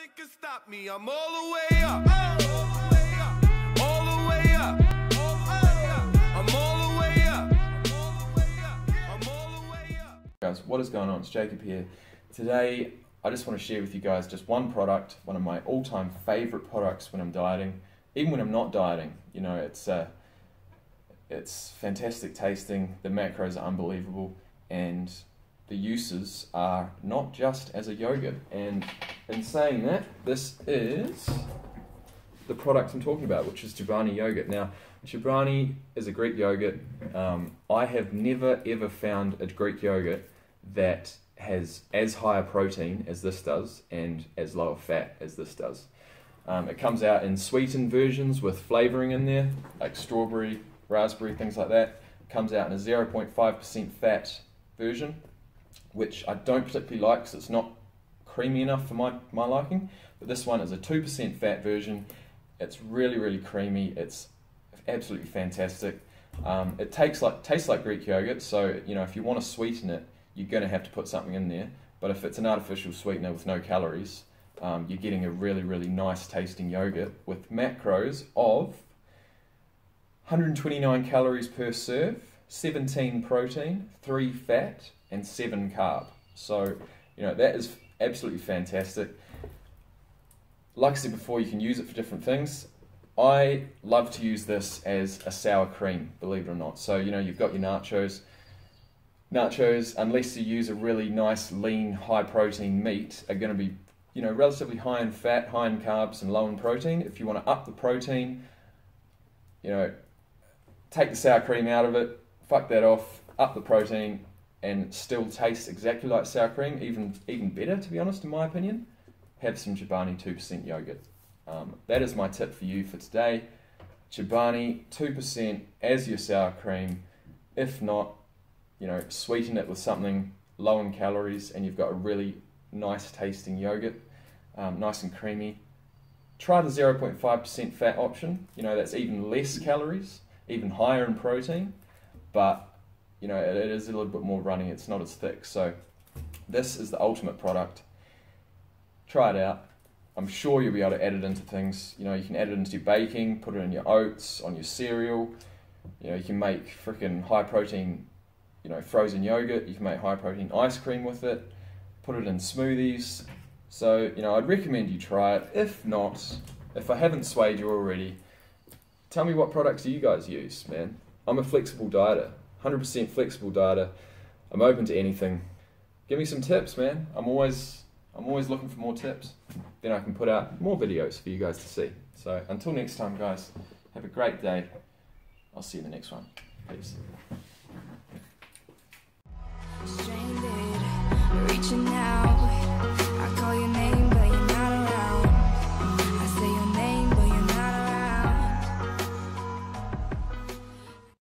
Nothing can stop me. I'm all the way up. Guys, what is going on? It's Jacob here. Today, I just want to share with you guys just one product, one of my all-time favorite products when I'm dieting, even when I'm not dieting. You know, it's uh, it's fantastic tasting. The macros are unbelievable, and the uses are not just as a yogurt. And in saying that, this is the product I'm talking about, which is Chobani yogurt. Now, Chobani is a Greek yogurt. Um, I have never ever found a Greek yogurt that has as high a protein as this does and as low a fat as this does. Um, it comes out in sweetened versions with flavoring in there, like strawberry, raspberry, things like that. It comes out in a 0.5% fat version, which I don't particularly like because it's not creamy enough for my, my liking. But this one is a 2% fat version. It's really, really creamy. It's absolutely fantastic. Um, it takes like tastes like Greek yogurt, so you know if you want to sweeten it, you're going to have to put something in there. But if it's an artificial sweetener with no calories, um, you're getting a really, really nice tasting yogurt with macros of 129 calories per serve, 17 protein, 3 fat, and 7 carb. So, you know, that is absolutely fantastic. Like I said before, you can use it for different things. I love to use this as a sour cream, believe it or not. So, you know, you've got your nachos. Nachos, unless you use a really nice, lean, high protein meat, are going to be, you know, relatively high in fat, high in carbs, and low in protein. If you want to up the protein, you know, take the sour cream out of it, fuck that off, up the protein, and still tastes exactly like sour cream, even even better, to be honest, in my opinion. Have some Chobani 2% yogurt. Um, that is my tip for you for today. Chobani 2% as your sour cream. If not, you know, sweeten it with something low in calories, and you've got a really nice tasting yogurt, um, nice and creamy. Try the 0.5% fat option. You know, that's even less calories, even higher in protein, but you know, it, it is a little bit more runny. It's not as thick. So, this is the ultimate product. Try it out. I'm sure you'll be able to add it into things. You know, you can add it into your baking, put it in your oats, on your cereal. You know, you can make freaking high protein, you know, frozen yogurt. You can make high protein ice cream with it. Put it in smoothies. So, you know, I'd recommend you try it. If not, if I haven't swayed you already, tell me what products do you guys use, man? I'm a flexible dieter, 100% flexible dieter. I'm open to anything. Give me some tips, man. I'm always I'm always looking for more tips. Then I can put out more videos for you guys to see. So until next time, guys, have a great day. I'll see you in the next one. Peace.